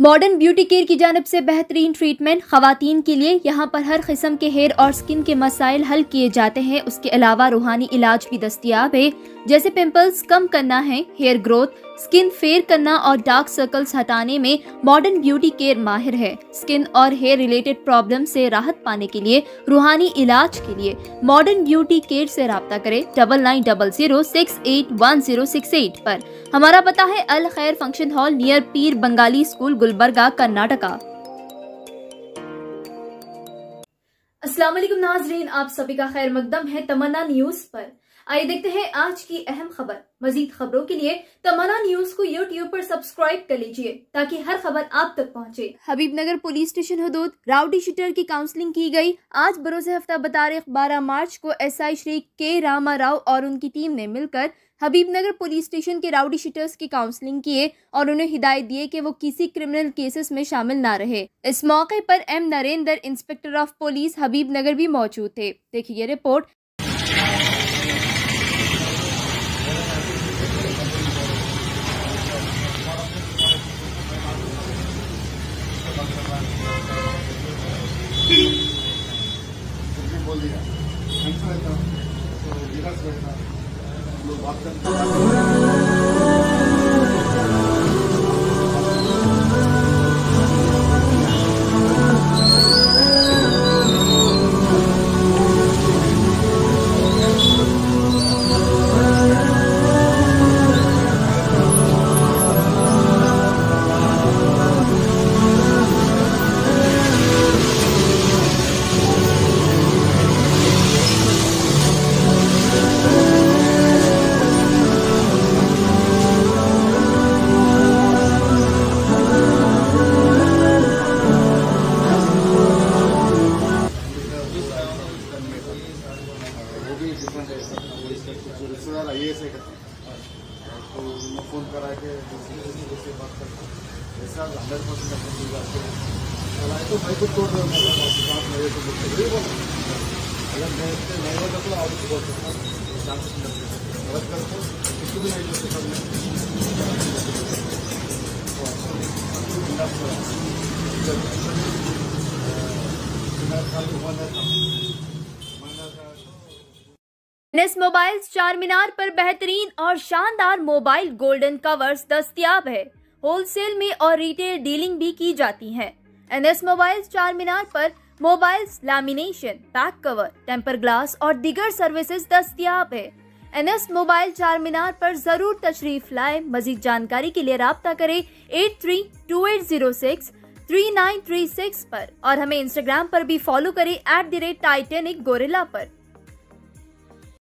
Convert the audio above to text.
Modern beauty care की जानब से बेहतरीन ट्रीटमेंट खातन के लिए यहाँ पर हर किस्म के हेयर और स्किन के मसाइल हल किए जाते हैं। उसके अलावा रूहानी इलाज भी दस्तियाब है। जैसे पिंपल्स कम करना है, हेयर ग्रोथ, स्किन फेयर करना और डार्क सर्कल्स हटाने में मॉडर्न ब्यूटी केयर माहिर है। स्किन और हेयर रिलेटेड प्रॉब्लम से राहत पाने के लिए रूहानी इलाज के लिए मॉडर्न ब्यूटी केयर से रहा करें double nine double zero six eight one zero six eight पर। हमारा पता है अल खैर function hall near Pir Bangali school Gulbarga Karnataka. अस्सलाम नाजरीन आप सभी का खैर मकदम है तमन्ना न्यूज़ पर। आइए देखते हैं आज की अहम खबर। मजीद खबरों के लिए तमन्ना न्यूज़ को यूट्यूब पर सब्सक्राइब कर लीजिए, ताकि हर खबर आप तक पहुँचे। हबीबनगर पुलिस स्टेशन हदूद, राउडी शूटर की काउंसलिंग की गई। आज बरोसे हफ़्ता बतारीख 12 मार्च को एसआई श्री के रामा राव और उनकी टीम ने मिलकर हबीबनगर पुलिस स्टेशन के राउडी शूटर्स की काउंसलिंग किए और उन्हें हिदायत दिए कि वो किसी क्रिमिनल केसेस में शामिल ना रहे। इस मौके पर M Narendra, inspector of police Habibnagar भी मौजूद थे। देखिए रिपोर्ट। बोल दिया रहता तो विकास बैठा। हम लोग बात करते वो कुछ रिश्तेदार आई एस है तो मैं फ़ोन करा के दूसरे बात करता ऐसा हंड्रेड परसेंट अपने जाते हैं तो भाई को तोड़ दो बात मेरे को अगर मैं नहीं होता तो आप बोल सकता चांसेस गलत करते इसको भी नहीं ले एनएस मोबाइल्स चार मीनार पर बेहतरीन और शानदार मोबाइल गोल्डन कवर्स दस्तियाब है। होलसेल में और रिटेल डीलिंग भी की जाती है। एनएस मोबाइल्स चार मीनार पर mobiles lamination back cover temper glass और दिगर सर्विसेज़ दस्तियाब है। एनएस मोबाइल चार मीनार पर ज़रूर तशरीफ़ लाए। मजीद जानकारी के लिए रबता करें at three two eight zero six three nine three six पर। और हमें इंस्टाग्राम पर भी फॉलो करें at the rate titanic gorilla पर।